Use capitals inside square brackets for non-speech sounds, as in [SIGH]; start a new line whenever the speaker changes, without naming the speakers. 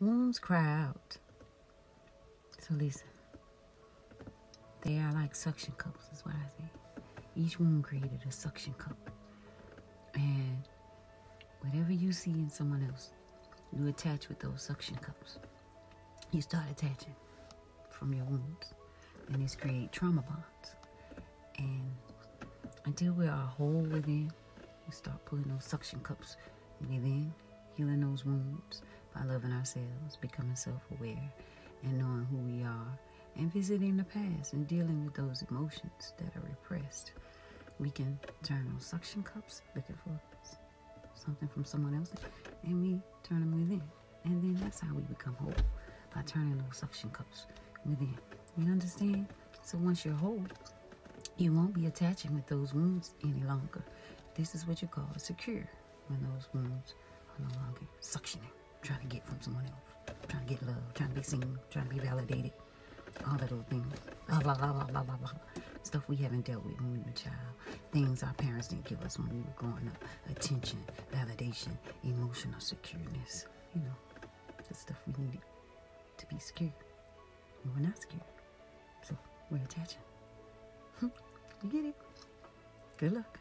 Wounds cry out. So listen, they are like suction cups, is what I say. Each wound created a suction cup. And whatever you see in someone else, you attach with those suction cups. You start attaching from your wounds. And this create trauma bonds. And until we are whole within, we start pulling those suction cups within, healing those wounds by loving ourselves, becoming self-aware, and knowing who we are, and visiting the past and dealing with those emotions that are repressed. We can turn those suction cups, looking for something from someone else, and we turn them within. And then that's how we become whole, by turning those suction cups within. You understand? So once you're whole, you won't be attaching with those wounds any longer. This is what you call secure, when those wounds are no longer suctioning, trying to get from someone else, trying to get love, trying to be seen, trying to be validated, all of those things. Blah, blah, blah, blah, blah, blah, blah. Stuff we haven't dealt with when we were a child. Things our parents didn't give us when we were growing up. Attention, validation, emotional secureness. You know, the stuff we needed to be secure. We're not scared. So we're attaching. [LAUGHS] you get it? Good luck.